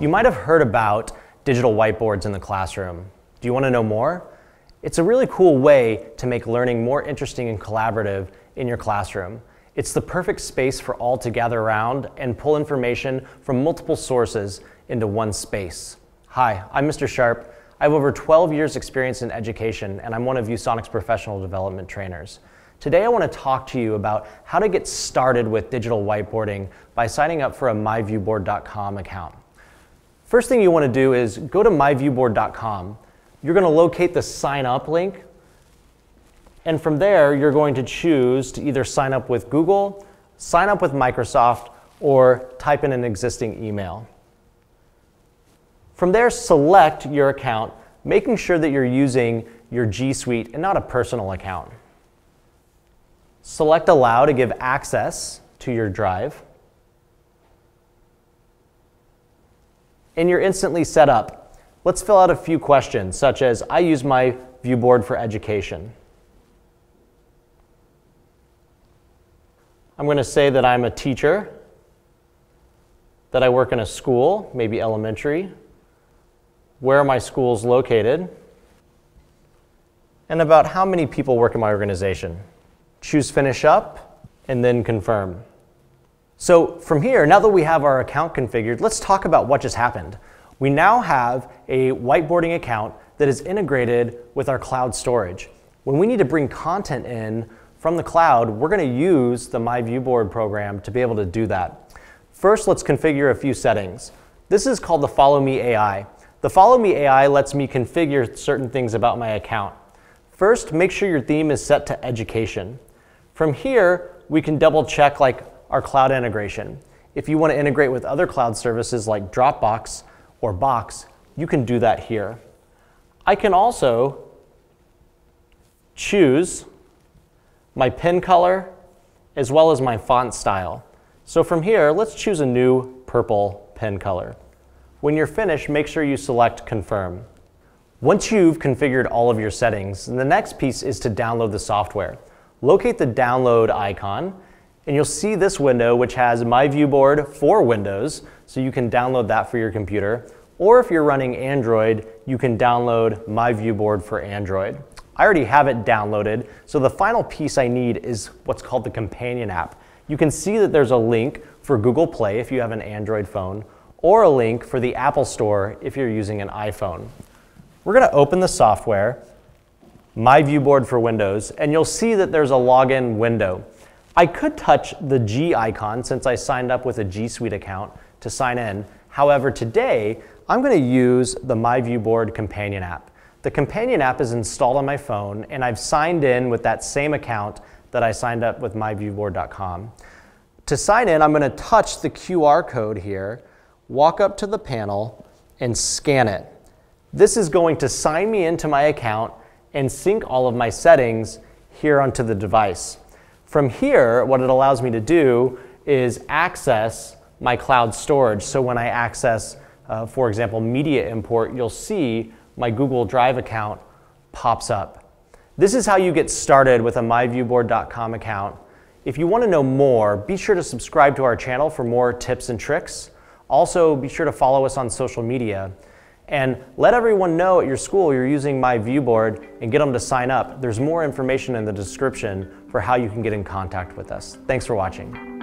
You might have heard about digital whiteboards in the classroom. Do you want to know more? It's a really cool way to make learning more interesting and collaborative in your classroom. It's the perfect space for all to gather around and pull information from multiple sources into one space. Hi, I'm Mr. Sharp. I have over 12 years experience in education and I'm one of ViewSonic's professional development trainers. Today I want to talk to you about how to get started with digital whiteboarding by signing up for a myviewboard.com account. First thing you want to do is go to myviewboard.com. You're going to locate the sign up link. And from there, you're going to choose to either sign up with Google, sign up with Microsoft, or type in an existing email. From there, select your account, making sure that you're using your G Suite and not a personal account. Select Allow to give access to your drive. And you're instantly set up. Let's fill out a few questions, such as I use my ViewBoard for education. I'm going to say that I'm a teacher, that I work in a school, maybe elementary, where are my schools located, and about how many people work in my organization. Choose Finish Up, and then Confirm. So from here, now that we have our account configured, let's talk about what just happened. We now have a whiteboarding account that is integrated with our cloud storage. When we need to bring content in from the cloud, we're going to use the myViewBoard program to be able to do that. First, let's configure a few settings. This is called the Follow Me AI. The Follow Me AI lets me configure certain things about my account. First, make sure your theme is set to education. From here, we can double check like our cloud integration. If you want to integrate with other cloud services like Dropbox or Box, you can do that here. I can also choose my pen color as well as my font style. So from here, let's choose a new purple pen color. When you're finished, make sure you select Confirm. Once you've configured all of your settings, the next piece is to download the software. Locate the download icon and you'll see this window, which has myViewBoard for Windows, so you can download that for your computer. Or if you're running Android, you can download myViewBoard for Android. I already have it downloaded, so the final piece I need is what's called the companion app. You can see that there's a link for Google Play if you have an Android phone, or a link for the Apple Store if you're using an iPhone. We're going to open the software, myViewBoard for Windows, and you'll see that there's a login window. I could touch the G icon since I signed up with a G Suite account to sign in. However, today I'm going to use the myViewBoard companion app. The companion app is installed on my phone and I've signed in with that same account that I signed up with myviewboard.com. To sign in, I'm going to touch the QR code here, walk up to the panel, and scan it. This is going to sign me into my account and sync all of my settings here onto the device. From here, what it allows me to do is access my cloud storage. So when I access, uh, for example, media import, you'll see my Google Drive account pops up. This is how you get started with a myviewboard.com account. If you want to know more, be sure to subscribe to our channel for more tips and tricks. Also, be sure to follow us on social media. And let everyone know at your school you're using myViewBoard and get them to sign up. There's more information in the description for how you can get in contact with us. Thanks for watching.